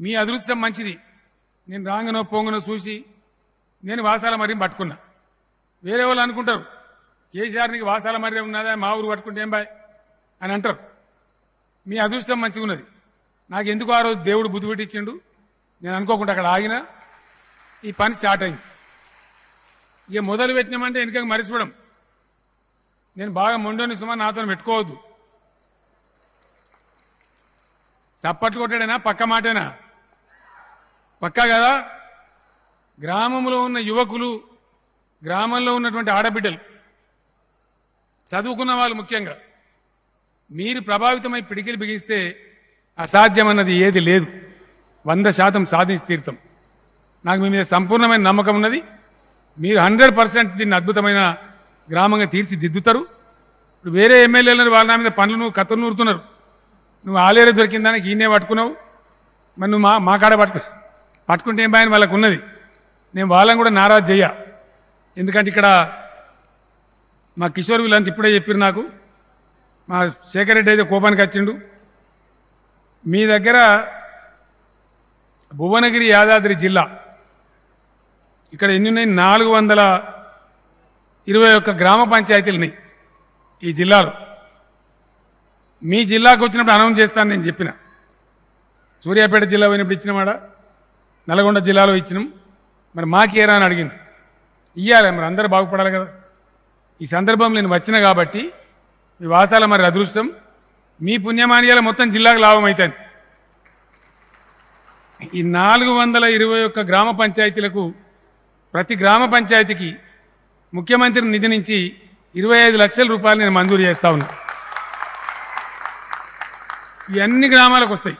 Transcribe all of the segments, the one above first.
మీ అదృష్టం మంచిది. నేను రాంగనో పొంగనో చూసి నేను వాసాల మర్యం పట్టుకున్నా. వేరే వాళ్ళు అనుకుంటారు కేసీఆర్ నీకు వాసాల మర్యం ఉన్నదా మా ఊరు పట్టుకుంటే ఏం బాయ్? అని అంటారు. మీ అదృష్టం మంచిగా ఉన్నది. నాకు ఎందుకు ఆ రోజు దేవుడు బుద్ధి పెట్టించిండు? నేను అనుకోకుండా అక్కడ ఆగిన ఈ పని స్టార్ట్ అయింది. ఇక మొదలు పెట్టినామంటే వెనుక మరిచిపోవడం. నేను బాగా మొండోని సుమా నాతో పెట్టుకోవద్దు. చప్పట్లు కొట్టాడేనా పక్క మాటేనా? పక్కా కదా? గ్రామంలో ఉన్న యువకులు గ్రామంలో ఉన్నటువంటి ఆడబిడ్డలు చదువుకున్న వాళ్ళు ముఖ్యంగా మీరు ప్రభావితమై పిడికిలు బిగిస్తే అసాధ్యం అన్నది ఏది లేదు. వంద శాతం సాధించి తీర్థం నాకు మీ మీద సంపూర్ణమైన నమ్మకం ఉన్నది. మీరు హండ్రెడ్ పర్సెంట్ దీన్ని అద్భుతమైన గ్రామంగా తీర్చిదిద్దుతారు. ఇప్పుడు వేరే ఎమ్మెల్యేలను వాళ్ళ నా మీద పనులు నువ్వు కథలు నూరుతున్నారు. నువ్వు ఆలేరే దొరికిందానికి ఈయనే పట్టుకున్నావు. మరి నువ్వు మా మా కాడ పట్టుకు పట్టుకుంటే ఏం భయం? వాళ్ళకు ఉన్నది నేను వాళ్ళని కూడా నారాజ్ చెయ్య ఎందుకంటే ఇక్కడ మా కిషోర్ వీళ్ళంతా ఇప్పుడే చెప్పారు నాకు. మా శేఖర్ రెడ్డి అయితే కోపానికి వచ్చిండు. మీ దగ్గర భువనగిరి యాదాద్రి జిల్లా. ఇక్కడ ఎన్ని ఉన్నాయి నాలుగు వందల ఇరవై ఒక్క గ్రామ పంచాయతీలు ఉన్నాయి ఈ జిల్లాలో. మీ జిల్లాకు వచ్చినప్పుడు అనౌన్స్ చేస్తాను నేను చెప్పిన. సూర్యాపేట జిల్లా పోయినప్పుడు ఇచ్చినమాడా నల్గొండ జిల్లాలో ఇచ్చినాం. మరి మాకేరా అని అడిగింది ఇయ్యాలి మరి అందరూ బాగుపడాలి కదా. ఈ సందర్భం నేను వచ్చిన కాబట్టి మీ వాసాల మరి అదృష్టం మీ పుణ్యమానియాల మొత్తం జిల్లాకు లాభం అవుతుంది ఈ నాలుగు వందల ఇరవై ఒక్క గ్రామ పంచాయతీలకు ప్రతి గ్రామ పంచాయతీకి ముఖ్యమంత్రి నిధి నుంచి ఇరవై ఐదు లక్షల రూపాయలు నేను మంజూరు చేస్తా ఉన్నా. ఇవన్నీ అన్ని గ్రామాలకు వస్తాయి.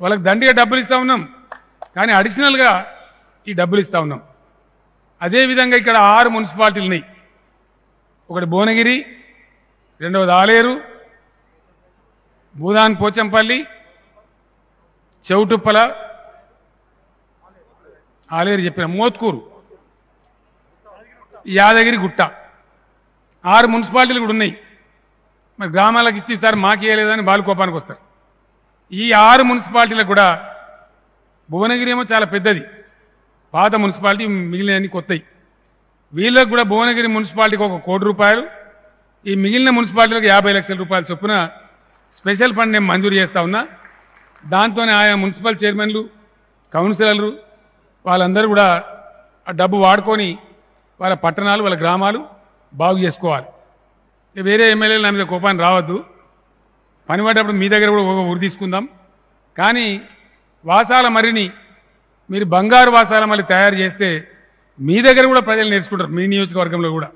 వాళ్ళకి దండిగా డబ్బులు ఇస్తా ఉన్నాం. కానీ అడిషనల్గా ఈ డబ్బులు ఇస్తా ఉన్నాం. అదేవిధంగా ఇక్కడ ఆరు మున్సిపాలిటీలు ఉన్నాయి ఒకటి భువనగిరి రెండవది ఆలేరు భూదాన్ పోచంపల్లి చౌటుప్పల ఆలేరు చెప్పిన మోత్కూరు యాదగిరి గుట్ట. ఆరు మున్సిపాలిటీలు కూడా ఉన్నాయి. మరి గ్రామాలకు ఇచ్చి సార్ మాకు ఇవ్వలేదని కోపానికి వస్తారు. ఈ ఆరు మున్సిపాలిటీలకు కూడా భువనగిరి ఏమో చాలా పెద్దది. పాత మున్సిపాలిటీ మిగిలినవి కొత్తవి వీళ్ళకు కూడా భువనగిరి మున్సిపాలిటీకి ఒక కోటి రూపాయలు ఈ మిగిలిన మున్సిపాలిటీలకు యాభై లక్షల రూపాయల చొప్పున స్పెషల్ ఫండ్ నేను మంజూరు చేస్తా ఉన్నా. దాంతోనే ఆయా మున్సిపల్ చైర్మన్లు కౌన్సిలర్లు వాళ్ళందరూ కూడా ఆ డబ్బు వాడుకొని వాళ్ళ పట్టణాలు వాళ్ళ గ్రామాలు బాగు చేసుకోవాలి. వేరే ఎమ్మెల్యేలు నా మీద కోపాన్ని రావద్దు. పని పడ్డప్పుడు మీ దగ్గర కూడా ఒక ఊరు తీసుకుందాం. కానీ వాసాల మరిని మీరు బంగారు వాసాల మళ్ళీ తయారు చేస్తే మీ దగ్గర కూడా ప్రజలు నేర్చుకుంటారు మీ నియోజకవర్గంలో కూడా.